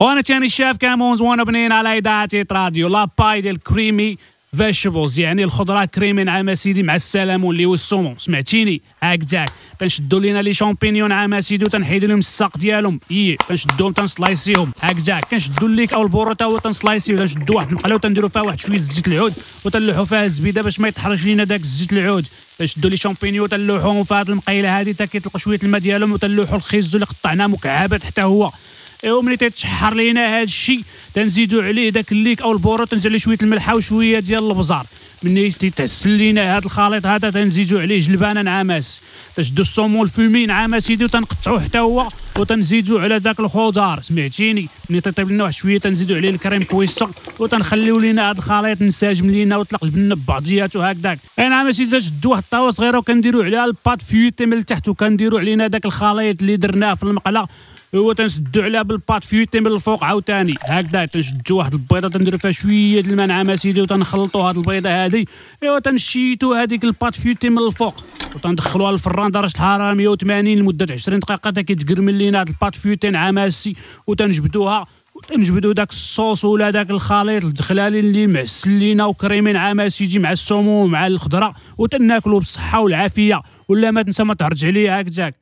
وأنا تاني الشاف كامون وأنا بنين على اذاعه راديو لا pie ديال creamy vegetables يعني الخضره كريمي نعم سيدي مع السلمون اللي هو ال saumon سمعتيني هاك جاك تنشدو لينا les champignons نعم سيدي وتنحيدو لهم الساق ديالهم اي تنشدوهم تنسلايسيهم هاك جاك كنشدو ال leek أو البورو تا هو تنسلايسيو تنشدو واحد المقله وتنديرو فيها واحد شوية زيت العود وتنلوحو فيها الزبيده باش ما يتحرش لينا داك الزيت العود تنشدو les champignons تنلوحوهم في هاد المقيله هادي تا كيطلقوا شوية الماء ديالهم وتنلوحو الخيزو اللي قطعناه مكعبات حتى هو ايوا ملي تيتشحر لينا هذا الشيء تنزيدو عليه داك ال leek أو البورو تنزيد عليه شوية الملحه وشويه ديال البزار. ملي تيتعسل لينا هذا الخليط هذا تنزيدو عليه جلبانة نعاماس. تشدو ال saumon ال fumé نعامه سيدي وتنقطعوه حتى هو وتنزيدو على ذاك الخضار. سمعتيني؟ ملي تطيب لنا واحد شوية تنزيدو عليه ال crème cuisson وتنخليو لينا هذا الخليط نساجم لينا وطلق البنة ببعضياتو هكذاك. اي نعم سيدي تشدو واحد الطاوه صغيره وكنديرو عليها ال pâte feuilletée من التحت وكنديرو علينا داك الخليط اللي درناه في المقلة. هو تنسدو عليها بال pâte feuilletée من الفوق عاوتاني. هكذا تنشدو واحد البيضة تنديرو فيها شوية الماء نعم سيدي وتنخلطو هاد البيضة هادي. أيوا تنشيتو هذيك ال pâte feuilletée من الفوق. وتندخلوها للفران درجة الحرارة 180 لمدة 20 دقيقة. حتى كيتقرمل لينا هاد ال pâte feuilletée نعم وتنجبدوها تنجبدو داك الصوص ولا داك الخليط الدخلالي اللي معسل لينا وكريمي نعم سيدي مع السموم مع الخضرة. وتناكلو بالصحة والعافية. ولا ما تنسى ما تهرج عليا هكذاك.